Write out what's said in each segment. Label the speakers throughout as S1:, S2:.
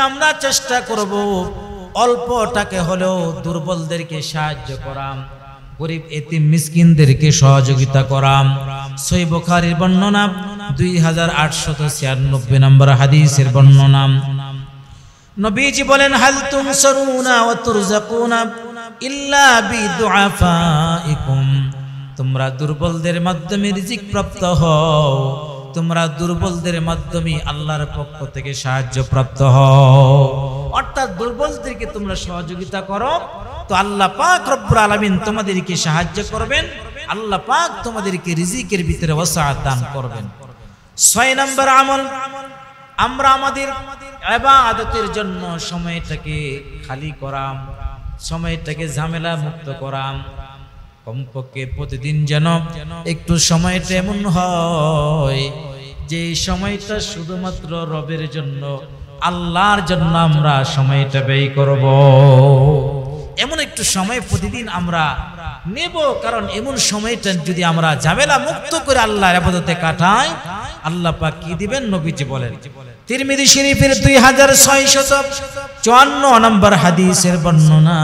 S1: আমরা চেষ্টা করব অল্পটাকে হলেও দুর্বলদেরকে সাহায্য করাম, গরিব এতিম মিসকিনদেরকে সহযোগিতা করাম। সই বখারির বর্ণনা দুই হাজার আটশত ছিয়ানব্বই নম্বর হাদিসের বর্ণনা। নবীজি বলেন, হাল তুমসরুনা ওয়া তুরজাকুনা ইল্লা বিদুআফাইকুম। তোমরা দুর্বলদের মাধ্যমে রিজিক প্রাপ্ত হও। তোমরা দুর্বলদের মাধ্যমে আল্লাহর পক্ষ থেকে সাহায্য প্রাপ্ত অর্থাৎ দুর্বলদেরকে তোমরা সহযোগিতা করো। তো আল্লাহ পাক রব্বুল আলামিন তোমাদেরকে সাহায্য করবেন। আল্লাহ পাক তোমাদেরকে রিজিকের ভিতরে ওয়াসাআত দান করবেন। ছয় নম্বর আমল, আমরা আমাদের ইবাদতের জন্য সময়টাকে খালি করাম, সময়টাকে ঝামেলা মুক্ত করাম। কমপক্ষে প্রতিদিন যেন একটু সময়টা এমন হয় যে সময়টা শুধুমাত্র রবের জন্য, আল্লাহর জন্য আমরা সময়টা ব্যয় করব। এমন একটু সময় প্রতিদিন আমরা নেব, কারণ এমন সময়টা যদি আমরা ঝামেলা মুক্ত করে আল্লাহর আবাদতে কাটাই, আল্লাহ পাক কি দিবেন? নবীজি বলেন। তিরমিজি শরীফের দুই হাজার ছয়শত চুয়ান্ন নম্বর হাদিসের বর্ণনা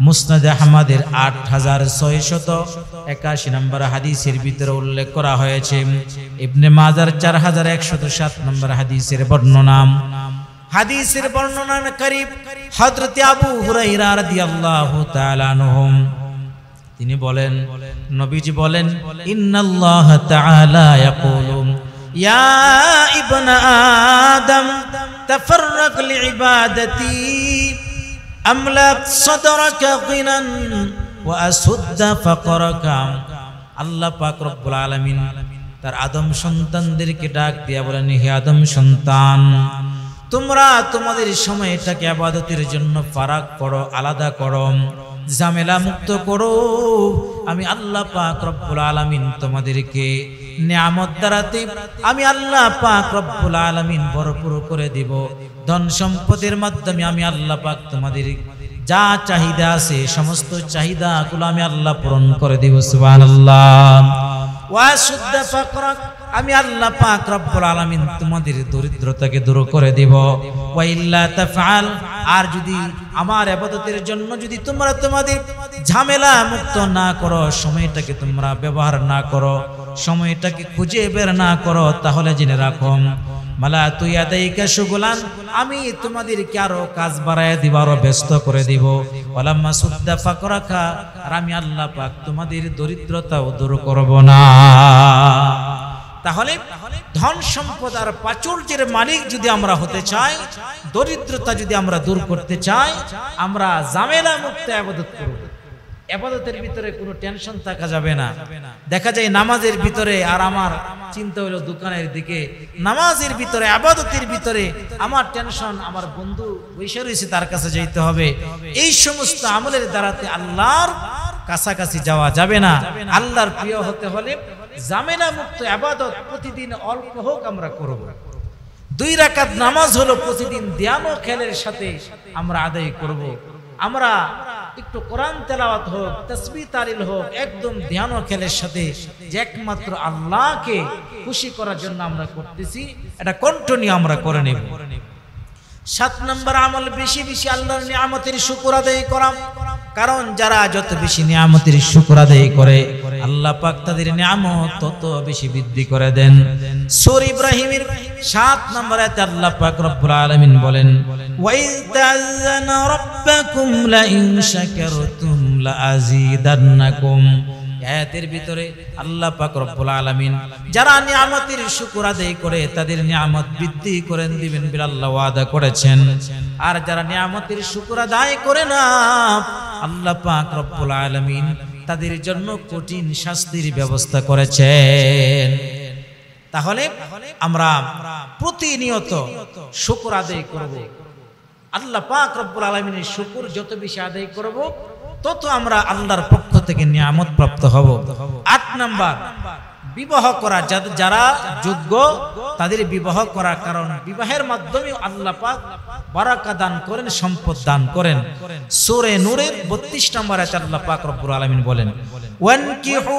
S1: মুসনাদ আহমদের আট হাজার ছয়শত একাশি নম্বর হাদিসের ভিতরে উল্লেখ করা হয়েছে। ইবনে মাজার চার হাজার একশত সাত নম্বর হাদিসের বর্ণনা হাদিসের বর্ণনা করিব হযরত আবু হুরাইরা রাদিয়াল্লাহু তাআলা আনহুম। তিনি বলেন, নবীজি বলেন, ইন্নাল্লাহ তাআলা ইয়াকুলু, ইয়া ইবনা আদম, তাফাররাক লিইবাদাতি আমলাক সাদরাকা গিনান ওয়া আসুদ্দা ফাকরাকা। আল্লাহ পাক রব্বুল আলামিন তার আদম সন্তানদেরকে ডাক দিয়া বলেন, হে আদম সন্তান, তোমরা তোমাদের সময় এটাকে আবাদতের জন্য ফারাক করো আলাদা করো। ঝামেলা মুক্ত করো। আমি আল্লাহ পাক রব্বুল আলামিন তোমাদেরকে নিয়ামত দ্বারাতে আমি আল্লাহ পাক রব্বুল আলামিন ভরপুর করে দিব। ধন সম্পদের মাধ্যমে আমি আল্লাহ পাক তোমাদের যা চাহিদা আছে, সমস্ত চাহিদাগুলো আমি আল্লাহ পূরণ করে দিব, সুবহানাল্লাহ। ওয়া আমি আল্লাহ পাক রব্বুল আলামিন তোমাদের দরিদ্রতাকে দূর করে দিব। ওয়া ইল্লা তাফআল আর যদি আমার ইবাদতের জন্য যদি তোমরা তোমাদের ঝামেলা মুক্ত না করো, সময়টাকে তোমরা ব্যবহার না করো, সময়টাকে খুঁজে বের না করো, তাহলে জেনে রাখো, মালা তুই আদাইকা সুগুলান, আমি তোমাদেরকে আরও কাজ বাড়ায় দিব, আরও ব্যস্ত করে দিব। ওলাম্মা সুদ্দা ফাকরাখা আর আমি আল্লাহ পাক তোমাদের দরিদ্রতাও দূর করব না। তাহলে ধন সম্পদ আর প্রাচুর্যের মালিক যদি আমরা হতে চাই, দরিদ্রতা যদি আমরা দূর করতে চাই, আমরা জামেলা মুক্ত আবাদত করব। আবাদতের ভিতরে কোনো টেনশন থাকা যাবে না। দেখা যায় নামাজের ভিতরে, আর আমার চিন্তা হলো দোকানের দিকে, নামাজের ভিতরে, আবাদতের ভিতরে আমার টেনশন, আমার বন্ধু বৈশা রয়েছে তার কাছে যেতে হবে। এই সমস্ত আমলের দ্বারাতে আল্লাহর কাছাকাছি যাওয়া যাবে না। আল্লাহর প্রিয় হতে হলে জামেনা মুক্ত আবাদত প্রতিদিন অল্প হোক আমরা করব। দুই রাকাত নামাজ হলো প্রতিদিন ধ্যান ও খেলের সাথে আমরা আদায় করব। আমরা একটু কোরআন তেলাওয়াত হোক, তসবি তালিল হোক, একদম ধ্যান খেলের সাথে যে একমাত্র আল্লাহকে খুশি করার জন্য আমরা করতেছি, এটা কন্টিনিউ আমরা করে নেব। সাত নম্বর আমল, বেশি বেশি আল্লাহর নিয়ামতের শুকুর আদায় করা। কারণ যারা যত বেশি নিয়ামতের শুকুর আদায় করে, আল্লাহ পাক তাদের নিয়ামত তত বেশি বৃদ্ধি করে দেন। সূরা ইব্রাহিমের সাত নম্বর আল্লাহ পাক রব্বুল আলামিন বলেন, ওয়াইজ তাআযানা রাব্বাকুম লা ইন শাকারতুম লা আযীদান্নাকুম আয়াতের ভিতরে আল্লাহ পাক রব্বুল আলামিন যারা নিয়ামতের শুকর আদায় করে, তাদের নিয়ামত বৃদ্ধি করেন দিবেন বলে আল্লাহ ওয়াদা করেছেন। আর যারা নিয়ামতের শুকর আদায় করে না আল্লাহ পাক রব্বুল আলামিন তাদের জন্য কঠিন শাস্তির ব্যবস্থা করেছেন। তাহলে আমরা প্রতিনিয়ত শুকর আদায় করব। আল্লাহ পাক রব্বুল আলামিনের শুকর যত বেশি আদায় করব, তত আমরা আল্লাহর পক্ষ থেকে নিয়ামত প্রাপ্ত হব। আট নাম্বার বিবাহ করা যাদের যারা যোগ্য তাদের বিবাহ করার কারণ বিবাহের মাধ্যমে আল্লাহ পাক বারাকা দান করেন সম্পদ দান করেন সূরা নূরের 32 নম্বর আয়াতে আল্লাহ পাক রব্বুল আলামিন বলেন ওয়ানকিহু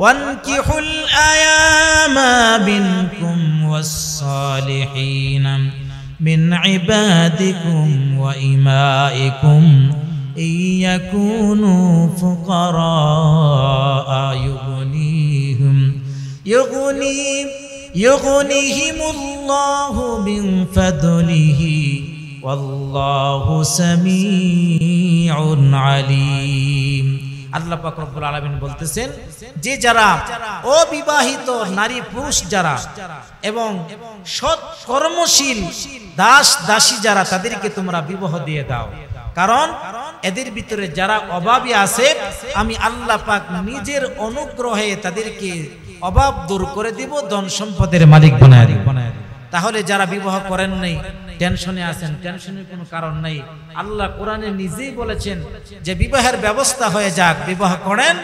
S1: ওয়ানকিহুল আয়ামা বিনকুম ওয়াস-সালিহিন من عبادكم وإمائكم إن يكونوا فقراء يغنيهم يغنيهم يغنيهم الله من فضله والله سميع عليم আল্লাহ পাক রব্বুল আলামিন বলতেছেন যে যারা অবিবাহিত নারী পুরুষ যারা এবং সৎ কর্মশীল দাস দাসী যারা তাদেরকে তোমরা বিবাহ দিয়ে দাও কারণ এদের ভিতরে যারা অভাবী আছে, আমি আল্লাহ পাক নিজের অনুগ্রহে তাদেরকে অভাব দূর করে দিব, ধন সম্পদের মালিক বানায় দিব। তাহলে যারা বিবাহ করেন নাই, টেনশনে আছেন, টেনশনের কোনো কারণ নাই। আল্লাহ কোরআনে নিজেই বলেছেন যে বিবাহের ব্যবস্থা হয়ে যাক, বিবাহ করেন,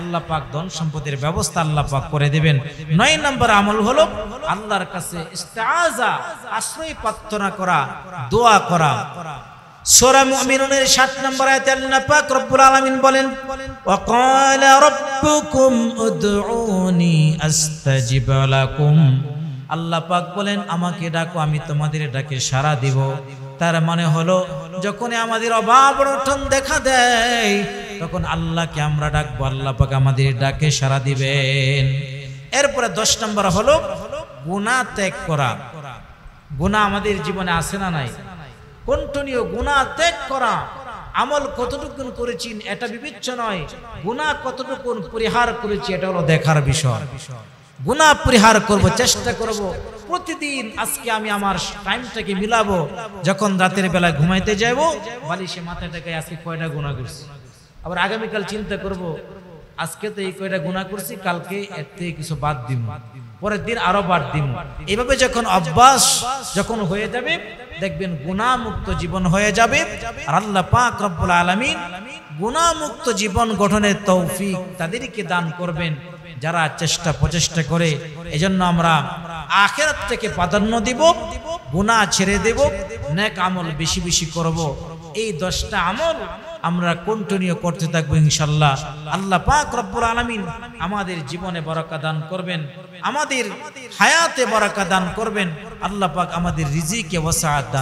S1: আল্লাহ পাক ধন সম্পদের ব্যবস্থা আল্লাহ পাক করে দেবেন। নয় নম্বর আমল হলো আল্লাহর কাছে আশ্রয় প্রার্থনা করা, দোয়া করা। সূরা মুমিনুনের 7 নম্বর আয়াতে আল্লাহ পাক রব্বুল আলামিন বলেন ওয়া ক্বালা রাব্বুকুম উদউনি আস্তাজিব লাকুম। আল্লাহ পাক বলেন, আমাকে ডাকো, আমি তোমাদের ডাকে সাড়া দিব। তার মানে হলো যখন আমাদের অভাব অনটন দেখা দেয়, তখন আল্লাহকে আমরা ডাকবো, আল্লাহ পাক আমাদের ডাকে সাড়া দিবেন। এরপরে দশ নম্বর হলো, গুনাহ ত্যাগ করা। গুনাহ আমাদের জীবনে আছে না নাই? কণ্ঠনীয় গুনাহ ত্যাগ করা। আমল কতটুকুন করেছি এটা বিবেচ্য নয়। গুনাহ কতটুকুন পরিহার করেছি, এটা হলো দেখার বিষয়। গুনাহ পরিহার করব, চেষ্টা করব। প্রতিদিন আজকে আমি আমার টাইমটাকে মিলাবো, যখন রাতের বেলা ঘুমাইতে যাব, বালিশে মাথাটাকে আজকে কয়টা গুনাহ করছি। আবার আগামীকাল চিন্তা করব, আজকে তো এই কয়টা গুনাহ করছি, কালকে এর থেকে কিছু বাদ দিব পরের দিন আরও বাদ দিব এইভাবে যখন অভ্যাস যখন হয়ে যাবে, দেখবেন গুণামুক্ত জীবন হয়ে যাবে। আর আল্লাহ পাক রব্বুল আলামিন গুণামুক্ত জীবন গঠনের তৌফিক তাদেরকে দান করবেন, যারা চেষ্টা প্রচেষ্টা করে। এজন্য আমরা আখেরাত থেকে প্রাধান্য দিব, গুনাহ ছেড়ে দেব, নেক আমল বেশি বেশি করব। এই দশটা আমল আমরা কন্টিনিউ করতে থাকব ইনশাল্লাহ আল্লাহ পাক রব্বুল আলামিন আমাদের জীবনে বরকা দান করবেন, আমাদের হায়াতে বরকা দান করবেন। আল্লাহ পাক আমাদের রিজিকে ওয়াসাআত দান